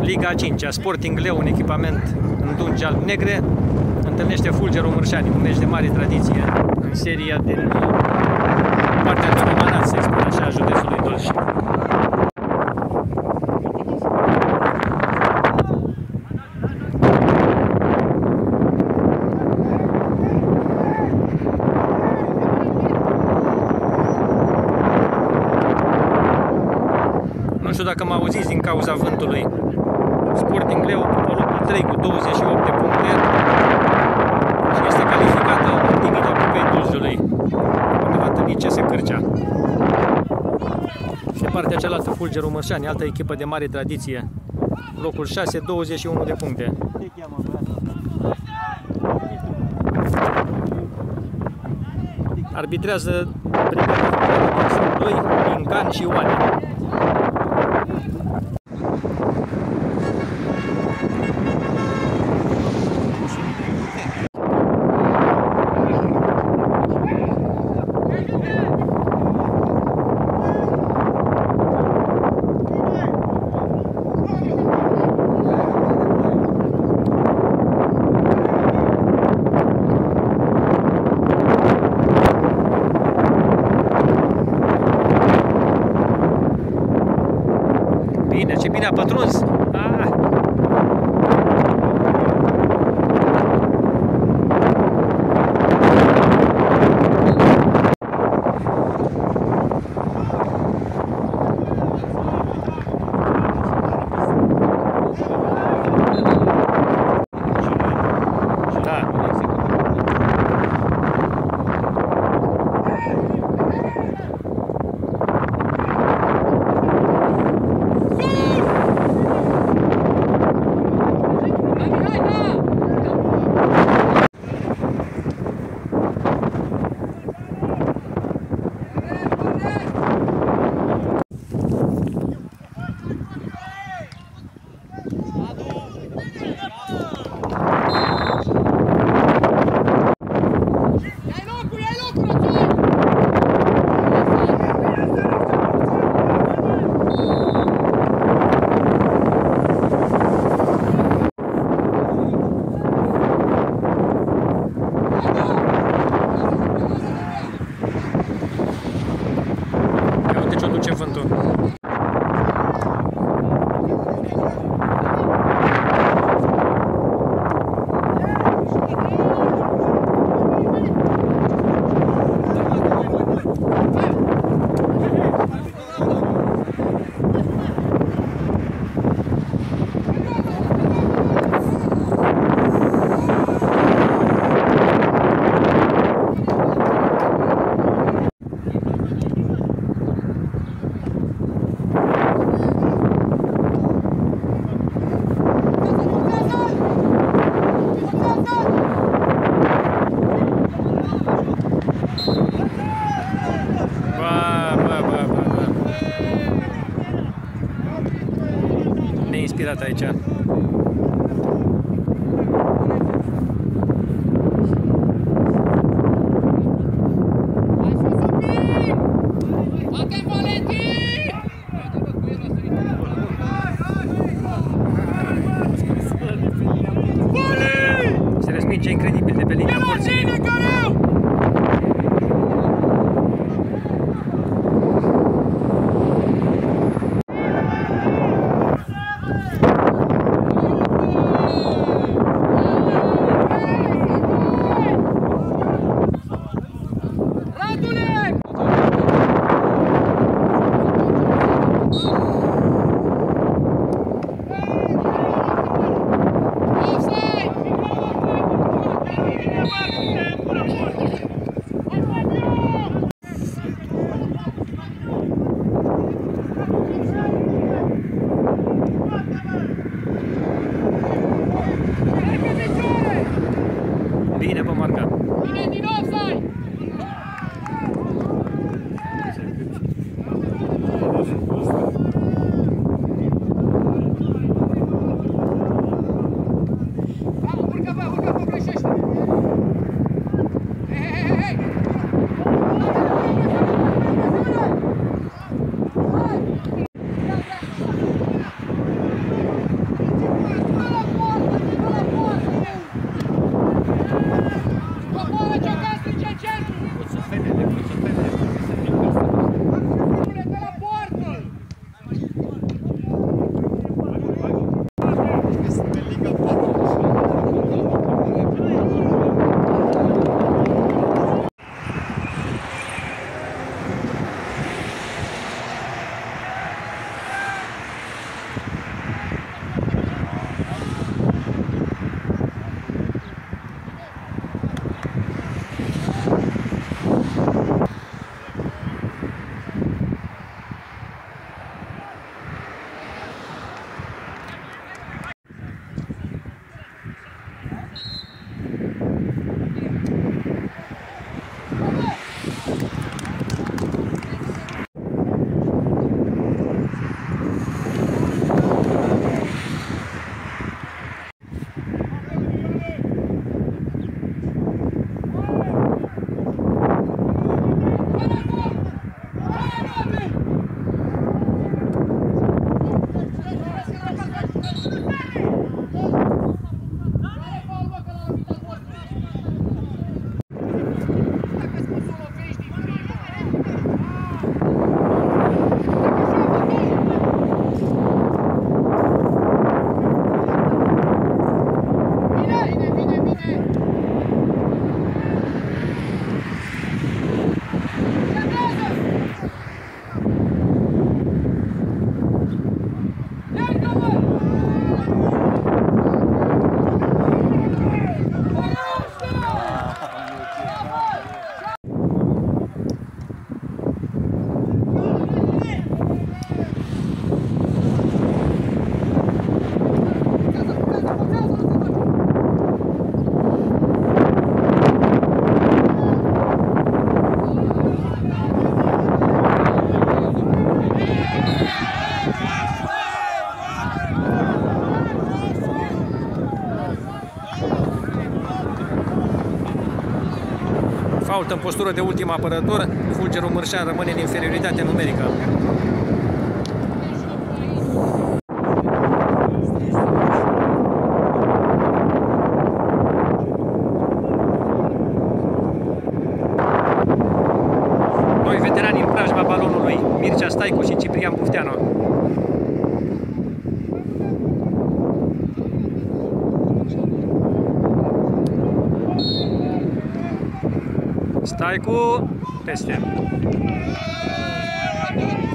Liga 5 -a, Sporting Leu, un echipament în dungi alb-negre, întâlnește Fulgerul Mărșani, un meci de mare tradiție în seria din partea de Romanat, să spun așa, a județului Dolj. Dacă mă auziți din cauza vântului. Sporting Leu ocupă locul 3 cu 28 de puncte și este calificată în timida Cupei Dulciului, unde va întâlni CS Cârcea. Și de partea cealaltă Fulgerul Mășani, altă echipă de mare tradiție. Locul 6, 21 de puncte. Arbitrează brigada 2, Incan și Oane. Aici. Află în postură de ultim apărător, Fulgerul Mărșan rămâne în inferioritate numerică. Staicu peste.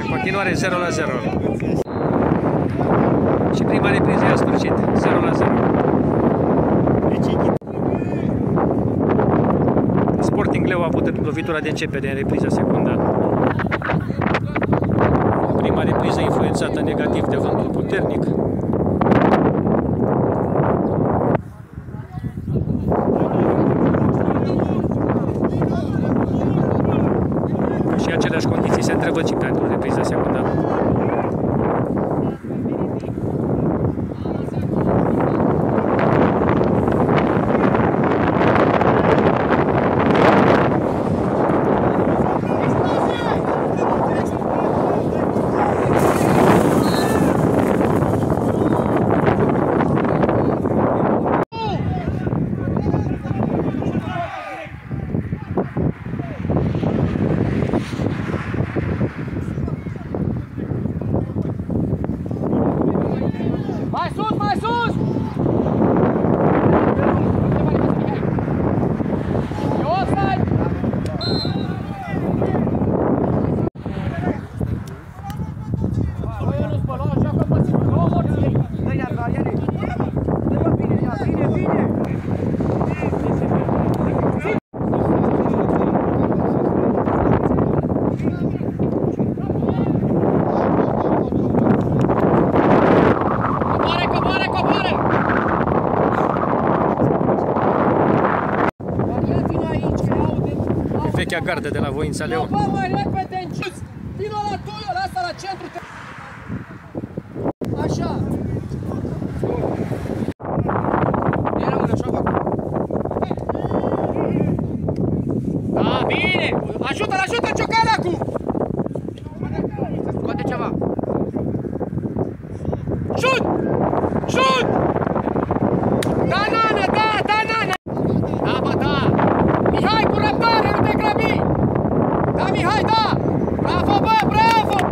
În continuare 0 la 0. Și prima repriză a sfârșit 0 la 0. Sporting Leu a avut lovitura de începere în repriza secundă. Prima repriză influențată negativ de vântul puternic. Aceleași condiții se întrevăd și pentru repriza secundă. Vechea gardă de la Voința Leu. Bă, mai repede în sus! Vino la tuiul ăsta la centru! te- Așa! Era una așa acolo. Da, bine! Ajută-l, ajută-l, Ciocalacu! Scoate ceva! Șut! Șut! Da, nana, da, da, nana! Da, bă, da! Mihai, cu răbdare, nu te grăbi! Da, Mihai, da! Bravo, bă, bravo!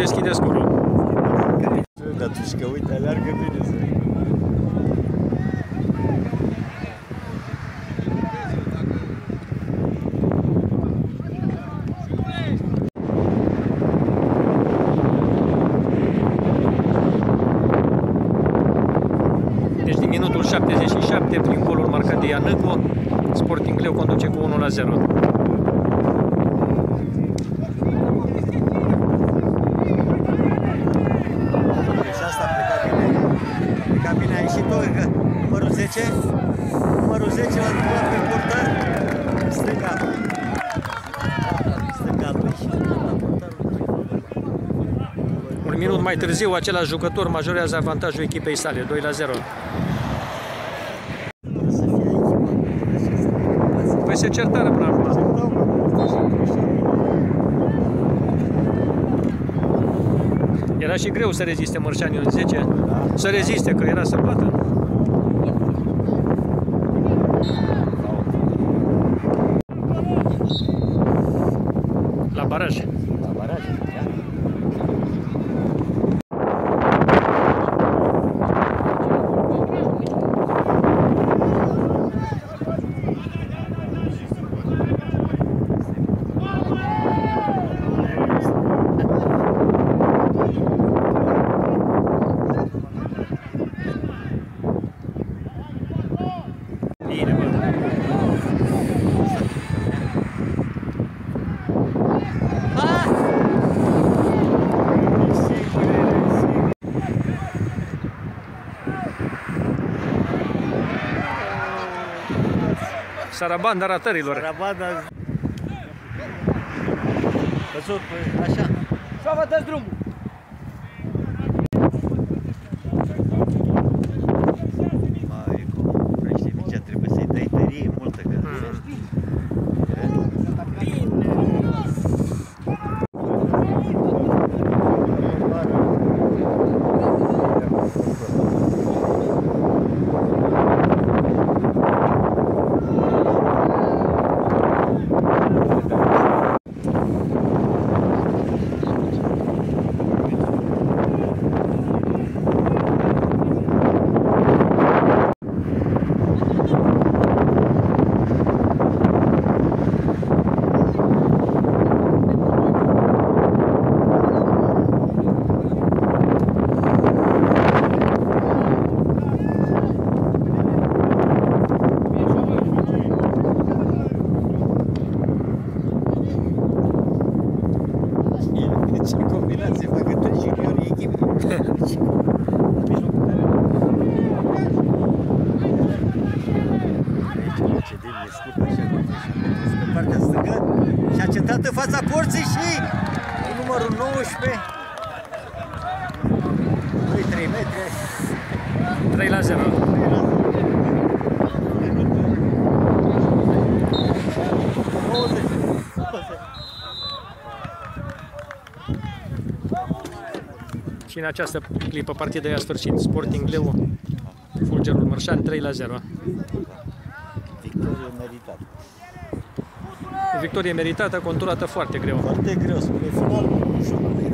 Deschide scorul. Dar tu și că uite, aleargă bine să... Deci din minutul 77, prin golul marcat de Ianăcu, Sporting Leu conduce cu 1 la 0. Și asta a plecat bine. A plecat bine, a ieșit tot, că numărul 10, numărul 10 l-a întâmplat pe portar, în stânga. În Stânga lui și la portarul. Un minut mai târziu, același jucător majorează avantajul echipei sale, 2 la 0. Să fie echipă. Păi se certară până acum. Era și greu să reziste Mărșaniu în 10. Să reziste, că era să bată. La baraj. La baraj, ia. Bine, bă. Sarabanda ratărilor. Rabada. Văzut, păi, așa. Să vă dați drumul. 19 2 3 metri 3 la 0 Și în această clipă partida i-a sfârșit Sporting Leu, Fulgerul Mărșan 3 la 0. Victorie meritată, conturată foarte greu. Foarte greu, spune final, nu